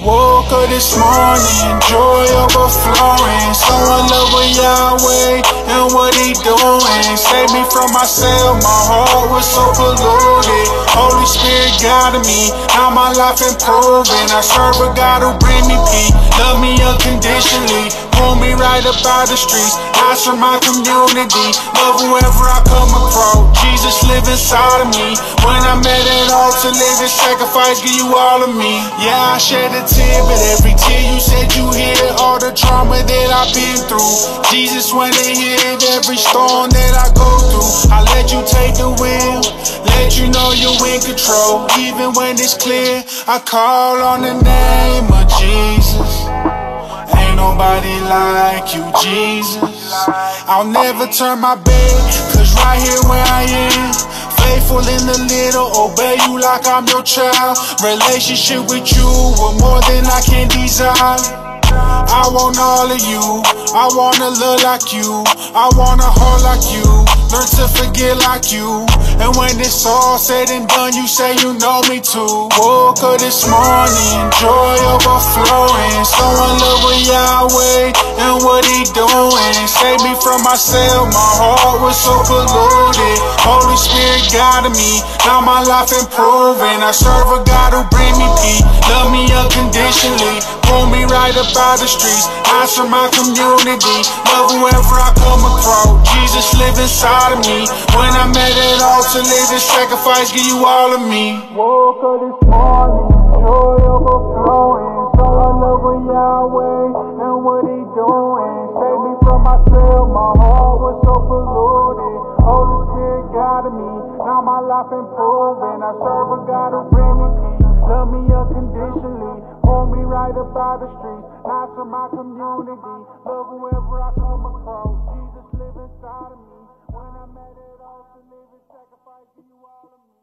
Woke up this morning, joy overflowing. So in love with Yahweh and what he doing. Save me from myself, my heart was so polluted. Holy Spirit guided me, now my life improving. I serve a God who bring me peace, love me unconditionally. Pull me right up out the streets, ask for my community. Love whoever I come across. Jesus live inside of me. When I'm at an altar, live and sacrifice, give you all of me. Yeah, I shed a tear, but every tear you said you hear trauma that I've been through. Jesus, they hit every storm that I go through, I let you take the wheel. Let you know you're in control. Even when it's clear, I call on the name of Jesus Ain't nobody like you, Jesus. I'll never turn my back, cause right here where I am, faithful in the little, obey you like I'm your child. Relationship with you was more than I can desire. I want all of you, I wanna look like you, I wanna hold like you, learn to forget like you. And when it's all said and done, you say you know me too. Woke up this morning, joy overflowing, so in love with Yahweh and what He doing. Save me from myself, my heart was so polluted. Holy Spirit guided me, now my life improving. I serve a God who bring me peace, love me unconditionally, pull me right up out the streets. For my community, love whoever I come across. Jesus live inside of me. When I'm at it all to live and sacrifice, give you all of me. Woke up this morning, joy overflowing. So in love Yahweh and what He doing. Save me from myself, my life improving. I serve a God who peace, love me unconditionally. Pull me right up out the streets, not to my community. Love whoever I come across. Jesus live inside of me. When I'm it all to live and sacrifice, you all of me.